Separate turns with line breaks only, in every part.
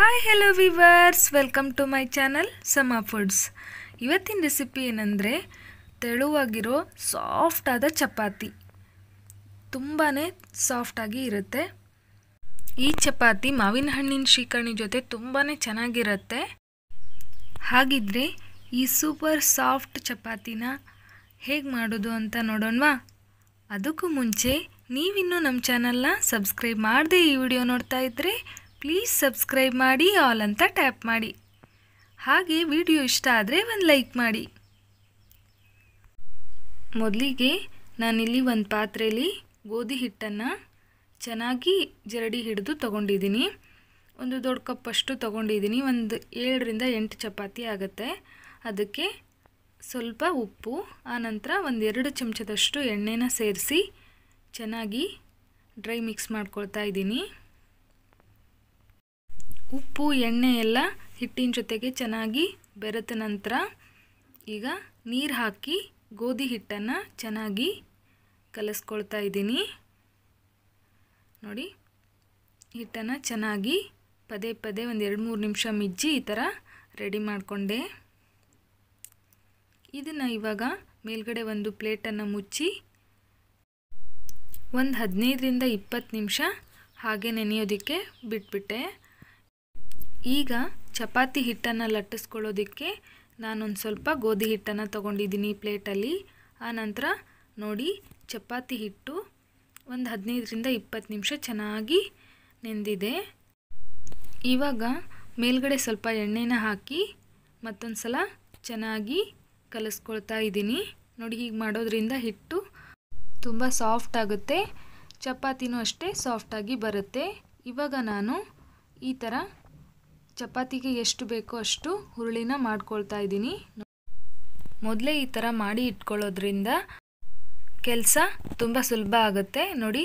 Hi hello viewers welcome to my channel ಸಮ foods ಇವತ್ತಿನ recipe ಏನಂದರೆ ತೆಳುವಾಗಿರೋ ಸಾಫ್ಟಾದ ಚಪಾತಿ. ತುಂಬಾ ಸಾಫ್ಟಾಗಿ ಇರುತ್ತೆ. ಈ ಚಪಾತಿ ಮಾವಿನ ಹಣ್ಣಿನ ಶ್ರೀಕರ್ಣಿ ಜೊತೆ ತುಂಬಾ ಚೆನ್ನಾಗಿರುತ್ತೆ. ಹಾಗಿದ್ರೆ ಈ ಸೂಪರ್ ಸಾಫ್ಟ್ ಚಪಾತಿನ ಹೇಗೆ ಮಾಡೋದು ಅಂತ ನೋಡೋಣವಾ? ಅದಕ್ಕೂ ಮುಂಚೆ ನೀವಿನ್ನೂ ನಮ್ಮ ಚಾನಲ್ನ ಸಬ್ಸ್ಕ್ರೈಬ್ ಮಾಡದೆ ಈ ವಿಡಿಯೋ ನೋಡ್ತಾ ಇದ್ದರೆ ಪ್ಲೀಸ್ ಸಬ್ಸ್ಕ್ರೈಬ್ ಮಾಡಿ ಆಲ್ ಅಂತ ಟ್ಯಾಪ್ ಮಾಡಿ. ಹಾಗೆ ವಿಡಿಯೋ ಇಷ್ಟ ಆದರೆ ಒಂದು ಲೈಕ್ ಮಾಡಿ. ಮೊದಲಿಗೆ ನಾನಿಲ್ಲಿ ಒಂದು ಪಾತ್ರೆಯಲ್ಲಿ ಗೋಧಿ ಹಿಟ್ಟನ್ನು ಚೆನ್ನಾಗಿ ಜರಡಿ ಹಿಡಿದು ತೊಗೊಂಡಿದ್ದೀನಿ. ಒಂದು ದೊಡ್ಡ ಕಪ್ಪಷ್ಟು ತೊಗೊಂಡಿದ್ದೀನಿ. ಒಂದು ಏಳರಿಂದ ಎಂಟು ಚಪಾತಿ ಆಗುತ್ತೆ. ಅದಕ್ಕೆ ಸ್ವಲ್ಪ ಉಪ್ಪು ಆನಂತರ ಒಂದೆರಡು ಚಮಚದಷ್ಟು ಎಣ್ಣೆನ ಸೇರಿಸಿ ಚೆನ್ನಾಗಿ ಡ್ರೈ ಮಿಕ್ಸ್ ಮಾಡ್ಕೊಳ್ತಾ ಇದ್ದೀನಿ. ಉಪ್ಪು, ಎಣ್ಣೆ ಎಲ್ಲ ಹಿಟ್ಟಿನ ಜೊತೆಗೆ ಚೆನ್ನಾಗಿ ಬೆರೆತ ನಂತರ ಈಗ ನೀರು ಹಾಕಿ ಗೋಧಿ ಹಿಟ್ಟನ್ನು ಚೆನ್ನಾಗಿ ಕಲಸ್ಕೊಳ್ತಾ ಇದ್ದೀನಿ. ನೋಡಿ, ಹಿಟ್ಟನ್ನು ಚೆನ್ನಾಗಿ ಪದೇ ಪದೇ ಒಂದು ಎರಡು ಮೂರು ನಿಮಿಷ ಮಿಜ್ಜಿ ಈ ಥರ ರೆಡಿ ಮಾಡಿಕೊಂಡೆ. ಇದನ್ನು ಇವಾಗ ಮೇಲ್ಗಡೆ ಒಂದು ಪ್ಲೇಟನ್ನು ಮುಚ್ಚಿ ಒಂದು ಹದಿನೈದರಿಂದ ಇಪ್ಪತ್ತು ನಿಮಿಷ ಹಾಗೆ ನೆನೆಯೋದಕ್ಕೆ ಬಿಟ್ಬಿಟ್ಟೆ. ಈಗ ಚಪಾತಿ ಹಿಟ್ಟನ್ನು ಲಟ್ಟಿಸ್ಕೊಳ್ಳೋದಕ್ಕೆ ನಾನೊಂದು ಸ್ವಲ್ಪ ಗೋಧಿ ಹಿಟ್ಟನ್ನು ತೊಗೊಂಡಿದ್ದೀನಿ ಪ್ಲೇಟಲ್ಲಿ. ಆನಂತರ ನೋಡಿ ಚಪಾತಿ ಹಿಟ್ಟು ಒಂದು ಹದಿನೈದರಿಂದ ಇಪ್ಪತ್ತು ನಿಮಿಷ ಚೆನ್ನಾಗಿ ನೆಂದಿದೆ. ಇವಾಗ ಮೇಲ್ಗಡೆ ಸ್ವಲ್ಪ ಎಣ್ಣೆನ ಹಾಕಿ ಮತ್ತೊಂದು ಸಲ ಚೆನ್ನಾಗಿ ಕಲಿಸ್ಕೊಳ್ತಾ ಇದ್ದೀನಿ. ನೋಡಿ ಹೀಗೆ ಮಾಡೋದ್ರಿಂದ ಹಿಟ್ಟು ತುಂಬ ಸಾಫ್ಟ್ ಆಗುತ್ತೆ. ಚಪಾತಿನೂ ಅಷ್ಟೇ ಸಾಫ್ಟಾಗಿ ಬರುತ್ತೆ. ಇವಾಗ ನಾನು ಈ ಥರ ಚಪಾತಿಗೆ ಎಷ್ಟು ಬೇಕೋ ಅಷ್ಟು ಹುರುಳಿನ ಮಾಡ್ಕೊಳ್ತಾ ಇದ್ದೀನಿ. ಮೊದಲೇ ಈ ಥರ ಮಾಡಿ ಇಟ್ಕೊಳ್ಳೋದ್ರಿಂದ ಕೆಲಸ ತುಂಬ ಸುಲಭ ಆಗುತ್ತೆ. ನೋಡಿ,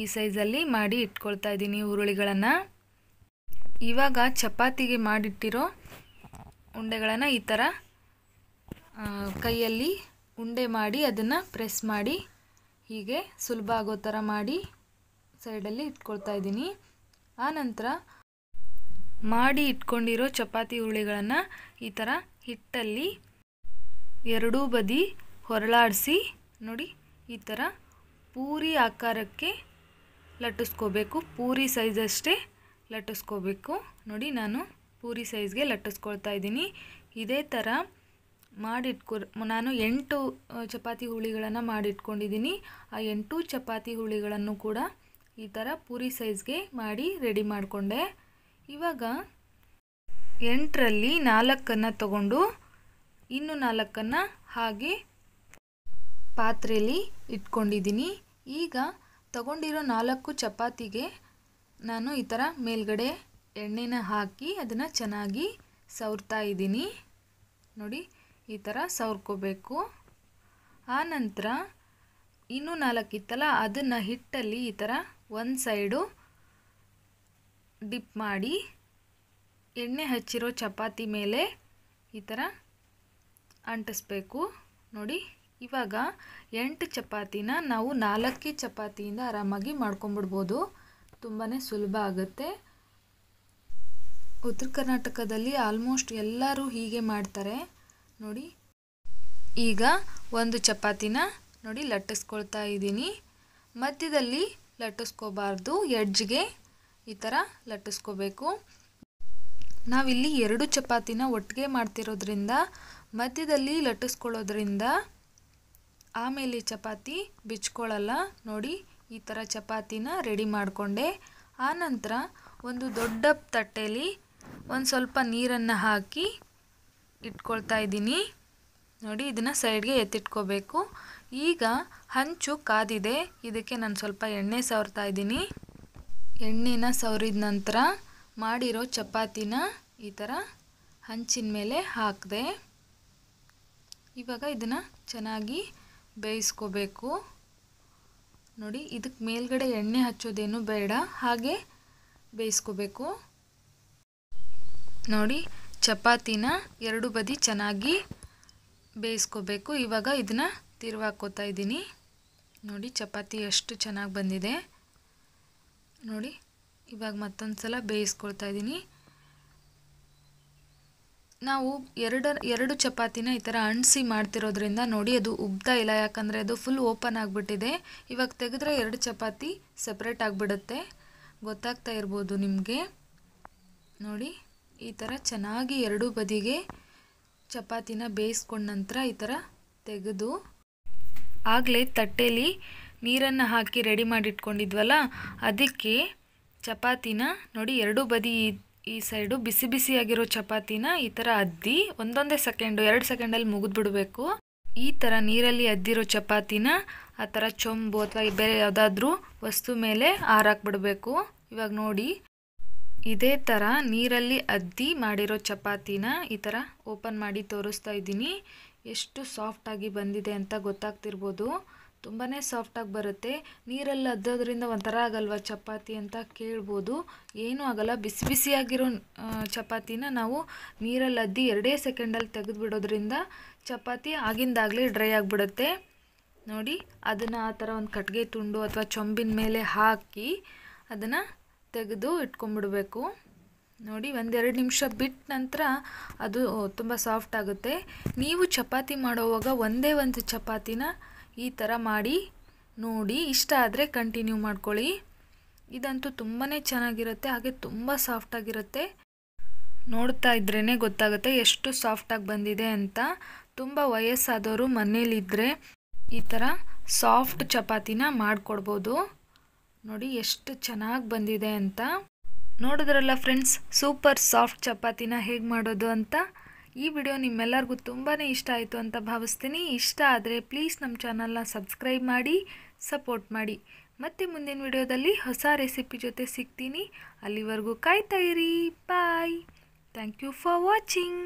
ಈ ಸೈಜಲ್ಲಿ ಮಾಡಿ ಇಟ್ಕೊಳ್ತಾ ಇದ್ದೀನಿ ಹುರುಳಿಗಳನ್ನು. ಇವಾಗ ಚಪಾತಿಗೆ ಮಾಡಿಟ್ಟಿರೋ ಉಂಡೆಗಳನ್ನು ಈ ಥರ ಕೈಯಲ್ಲಿ ಉಂಡೆ ಮಾಡಿ ಅದನ್ನು ಪ್ರೆಸ್ ಮಾಡಿ, ಹೀಗೆ ಸುಲಭ ಆಗೋ ಥರ ಮಾಡಿ ಸೈಡಲ್ಲಿ ಇಟ್ಕೊಳ್ತಾ ಇದ್ದೀನಿ. ಆನಂತರ ಮಾಡಿ ಇಟ್ಕೊಂಡಿರೋ ಚಪಾತಿ ಹುಳಿಗಳನ್ನು ಈ ಥರ ಹಿಟ್ಟಲ್ಲಿ ಎರಡೂ ಬದಿ ಹೊರಳಾಡಿಸಿ, ನೋಡಿ, ಈ ಥರ ಪೂರಿ ಆಕಾರಕ್ಕೆ ಲಟ್ಟಿಸ್ಕೋಬೇಕು. ಪೂರಿ ಸೈಜಷ್ಟೇ ಲಟ್ಟಿಸ್ಕೋಬೇಕು. ನೋಡಿ, ನಾನು ಪೂರಿ ಸೈಜ್ಗೆ ಲಟ್ಟಿಸ್ಕೊಳ್ತಾ ಇದ್ದೀನಿ. ಇದೇ ಥರ ಮಾಡಿಟ್ಕೊ ನಾನು ಎಂಟು ಚಪಾತಿ ಹುಳಿಗಳನ್ನು ಮಾಡಿಟ್ಕೊಂಡಿದ್ದೀನಿ. ಆ ಎಂಟು ಚಪಾತಿ ಹುಳಿಗಳನ್ನು ಕೂಡ ಈ ಥರ ಪೂರಿ ಸೈಜ್ಗೆ ಮಾಡಿ ರೆಡಿ ಮಾಡಿಕೊಂಡೆ. ಇವಾಗ ಎಂಟರಲ್ಲಿ ನಾಲ್ಕನ್ನು ತಗೊಂಡು ಇನ್ನು ನಾಲ್ಕನ್ನು ಹಾಗೆ ಪಾತ್ರೆಯಲ್ಲಿ ಇಟ್ಕೊಂಡಿದ್ದೀನಿ. ಈಗ ತಗೊಂಡಿರೋ ನಾಲ್ಕು ಚಪಾತಿಗೆ ನಾನು ಈ ಥರ ಮೇಲ್ಗಡೆ ಎಣ್ಣೆನ ಹಾಕಿ ಅದನ್ನು ಚೆನ್ನಾಗಿ ಸವರ್ತಾ ಇದ್ದೀನಿ. ನೋಡಿ, ಈ ಥರ ಸವರ್ಕೋಬೇಕು. ಆನಂತರ ಇನ್ನೂ ನಾಲ್ಕಿತ್ತಲ್ಲ, ಅದನ್ನು ಹಿಟ್ಟಲ್ಲಿ ಈ ಥರ ಒಂದು ಸೈಡು ಡಿಪ್ ಮಾಡಿ ಎಣ್ಣೆ ಹಚ್ಚಿರೋ ಚಪಾತಿ ಮೇಲೆ ಈ ಥರ ಅಂಟಿಸ್ಬೇಕು. ನೋಡಿ, ಇವಾಗ ಎಂಟು ಚಪಾತಿನ ನಾವು ನಾಲ್ಕೇ ಚಪಾತಿಯಿಂದ ಆರಾಮಾಗಿ ಮಾಡ್ಕೊಂಬಿಡ್ಬೋದು. ತುಂಬಾ ಸುಲಭ ಆಗುತ್ತೆ. ಉತ್ತರ ಕರ್ನಾಟಕದಲ್ಲಿ ಆಲ್ಮೋಸ್ಟ್ ಎಲ್ಲರೂ ಹೀಗೆ ಮಾಡ್ತಾರೆ. ನೋಡಿ, ಈಗ ಒಂದು ಚಪಾತಿನ ನೋಡಿ ಲಟ್ಟಿಸ್ಕೊಳ್ತಾ ಇದ್ದೀನಿ. ಮಧ್ಯದಲ್ಲಿ ಲಟ್ಟಿಸ್ಕೋಬಾರ್ದು, ಎಡ್ಜ್ಗೆ ಈ ಥರ ಲಟ್ಟಿಸ್ಕೋಬೇಕು. ನಾವಿಲ್ಲಿ ಎರಡು ಚಪಾತಿನ ಒಟ್ಟಿಗೆ ಮಾಡ್ತಿರೋದ್ರಿಂದ, ಮಧ್ಯದಲ್ಲಿ ಲಟ್ಟಿಸ್ಕೊಳ್ಳೋದ್ರಿಂದ ಆಮೇಲೆ ಚಪಾತಿ ಬಿಚ್ಕೊಳ್ಳಲ್ಲ. ನೋಡಿ, ಈ ಥರ ಚಪಾತಿನ ರೆಡಿ ಮಾಡಿಕೊಂಡೆ. ಆನಂತರ ಒಂದು ದೊಡ್ಡ ತಟ್ಟೆಯಲ್ಲಿ ಒಂದು ಸ್ವಲ್ಪ ನೀರನ್ನು ಹಾಕಿ ಇಟ್ಕೊಳ್ತಾ ಇದ್ದೀನಿ. ನೋಡಿ, ಇದನ್ನು ಸೈಡ್ಗೆ ಎತ್ತಿಟ್ಕೋಬೇಕು. ಈಗ ಹಂಚು ಕಾದಿದೆ. ಇದಕ್ಕೆ ನಾನು ಸ್ವಲ್ಪ ಎಣ್ಣೆ ಸವರ್ತಾ ಇದ್ದೀನಿ. ಎಣ್ಣೆನ ಸವರಿದ ನಂತರ ಮಾಡಿರೋ ಚಪಾತಿನ ಈ ಥರ ಹಂಚಿನ ಮೇಲೆ ಹಾಕಿದೆ. ಇವಾಗ ಇದನ್ನು ಚೆನ್ನಾಗಿ ಬೇಯಿಸ್ಕೋಬೇಕು. ನೋಡಿ ಇದಕ್ಕೆ ಮೇಲ್ಗಡೆ ಎಣ್ಣೆ ಹಚ್ಚೋದೇನು ಬೇಡ, ಹಾಗೆ ಬೇಯಿಸ್ಕೋಬೇಕು. ನೋಡಿ, ಚಪಾತಿನ ಎರಡು ಬದಿ ಚೆನ್ನಾಗಿ ಬೇಯಿಸ್ಕೋಬೇಕು. ಇವಾಗ ಇದನ್ನು ತಿರುವಾಕೋತಾ ಇದ್ದೀನಿ. ನೋಡಿ, ಚಪಾತಿ ಎಷ್ಟು ಚೆನ್ನಾಗಿ ಬಂದಿದೆ. ನೋಡಿ, ಇವಾಗ ಮತ್ತೊಂದು ಸಲ ಬೇಯಿಸ್ಕೊಳ್ತಾ ಇದ್ದೀನಿ. ನಾವು ಎರಡು ಎರಡು ಚಪಾತಿನ ಈ ಥರ ಅಂಟಿಸಿ ಮಾಡ್ತಿರೋದ್ರಿಂದ ನೋಡಿ ಅದು ಉಬ್ತಾ ಇಲ್ಲ, ಯಾಕಂದರೆ ಅದು ಫುಲ್ ಓಪನ್ ಆಗಿಬಿಟ್ಟಿದೆ. ಇವಾಗ ತೆಗೆದ್ರೆ ಎರಡು ಚಪಾತಿ ಸಪ್ರೇಟ್ ಆಗಿಬಿಡುತ್ತೆ. ಗೊತ್ತಾಗ್ತಾ ಇರ್ಬೋದು ನಿಮಗೆ. ನೋಡಿ, ಈ ಥರ ಚೆನ್ನಾಗಿ ಎರಡೂ ಬದಿಗೆ ಚಪಾತಿನ ಬೇಯಿಸ್ಕೊಂಡ ನಂತರ ಈ ಥರ ತೆಗೆದು ಆಗಲೇ ತಟ್ಟೆಯಲ್ಲಿ ನೀರನ್ನು ಹಾಕಿ ರೆಡಿ ಮಾಡಿಟ್ಕೊಂಡಿದ್ವಲ್ಲ, ಅದಕ್ಕೆ ಚಪಾತಿನ ನೋಡಿ ಎರಡೂ ಬದಿ ಈ ಸೈಡು ಬಿಸಿ ಬಿಸಿಯಾಗಿರೋ ಚಪಾತಿನ ಈ ಥರ ಅದ್ದಿ ಒಂದೊಂದೇ ಸೆಕೆಂಡು ಎರಡು ಸೆಕೆಂಡಲ್ಲಿ ಮುಗಿದ್ಬಿಡಬೇಕು ಈ ಥರ ನೀರಲ್ಲಿ ಅದ್ದಿರೋ ಚಪಾತಿನ ಆ ಥರ ಚೊಂಬು ಅಥವಾ ಬೇರೆ ಯಾವುದಾದ್ರೂ ವಸ್ತು ಮೇಲೆ ಹಾರಾಕ್ಬಿಡಬೇಕು ಇವಾಗ ನೋಡಿ, ಇದೇ ಥರ ನೀರಲ್ಲಿ ಅದ್ದಿ ಮಾಡಿರೋ ಚಪಾತಿನ ಈ ಥರ ಓಪನ್ ಮಾಡಿ ತೋರಿಸ್ತಾ ಇದ್ದೀನಿ. ಎಷ್ಟು ಸಾಫ್ಟಾಗಿ ಬಂದಿದೆ ಅಂತ ಗೊತ್ತಾಗ್ತಿರ್ಬೋದು. ತುಂಬಾ ಸಾಫ್ಟಾಗಿ ಬರುತ್ತೆ. ನೀರಲ್ಲಿ ಅದ್ದೋದ್ರಿಂದ ಒಂಥರ ಆಗಲ್ವ ಚಪಾತಿ ಅಂತ ಕೇಳ್ಬೋದು. ಏನೂ ಆಗಲ್ಲ. ಬಿಸಿ ಬಿಸಿಯಾಗಿರೋ ಚಪಾತಿನ ನಾವು ನೀರಲ್ಲಿ ಅದ್ದಿ ಎರಡೇ ಸೆಕೆಂಡಲ್ಲಿ ತೆಗೆದುಬಿಡೋದ್ರಿಂದ ಚಪಾತಿ ಆಗಿಂದಾಗಲೇ ಡ್ರೈ ಆಗಿಬಿಡುತ್ತೆ. ನೋಡಿ, ಅದನ್ನು ಆ ಥರ ಒಂದು ಕಟ್ಟಿಗೆ ತುಂಡು ಅಥವಾ ಚೊಂಬಿನ ಮೇಲೆ ಹಾಕಿ ಅದನ್ನು ತೆಗೆದು ಇಟ್ಕೊಂಡ್ಬಿಡ್ಬೇಕು. ನೋಡಿ ಒಂದೆರಡು ನಿಮಿಷ ಬಿಟ್ಟ ನಂತರ ಅದು ತುಂಬ ಸಾಫ್ಟ್ ಆಗುತ್ತೆ. ನೀವು ಚಪಾತಿ ಮಾಡೋವಾಗ ಒಂದೇ ಒಂದು ಚಪಾತಿನ ಈ ಥರ ಮಾಡಿ, ನೋಡಿ, ಇಷ್ಟ ಆದರೆ ಕಂಟಿನ್ಯೂ ಮಾಡ್ಕೊಳ್ಳಿ. ಇದಂತೂ ತುಂಬಾ ಚೆನ್ನಾಗಿರುತ್ತೆ, ಹಾಗೆ ತುಂಬ ಸಾಫ್ಟಾಗಿರುತ್ತೆ ನೋಡ್ತಾ ಇದ್ರೇ ಗೊತ್ತಾಗುತ್ತೆ ಎಷ್ಟು ಸಾಫ್ಟಾಗಿ ಬಂದಿದೆ ಅಂತ. ತುಂಬ ವಯಸ್ಸಾದವರು ಮನೇಲಿದ್ದರೆ ಈ ಥರ ಸಾಫ್ಟ್ ಚಪಾತಿನ ಮಾಡಿಕೊಡ್ಬೋದು. ನೋಡಿ ಎಷ್ಟು ಚೆನ್ನಾಗಿ ಬಂದಿದೆ ಅಂತ. ನೋಡಿದ್ರಲ್ಲ ಫ್ರೆಂಡ್ಸ್ ಸೂಪರ್ ಸಾಫ್ಟ್ ಚಪಾತಿನ ಹೇಗೆ ಮಾಡೋದು ಅಂತ? ಈ ವಿಡಿಯೋ ನಿಮ್ಮೆಲ್ಲರಿಗೂ ತುಂಬಾ ಇಷ್ಟ ಆಯಿತು ಅಂತ ಭಾವಿಸ್ತೀನಿ. ಇಷ್ಟ ಆದರೆ ಪ್ಲೀಸ್ ನಮ್ಮ ಚಾನಲ್ನ ಸಬ್ಸ್ಕ್ರೈಬ್ ಮಾಡಿ ಸಪೋರ್ಟ್ ಮಾಡಿ. ಮತ್ತೆ ಮುಂದಿನ ವಿಡಿಯೋದಲ್ಲಿ ಹೊಸ ರೆಸಿಪಿ ಜೊತೆ ಸಿಗ್ತೀನಿ. ಅಲ್ಲಿವರೆಗೂ ಕಾಯ್ತಾ ಇರಿ. Bye thank you for watching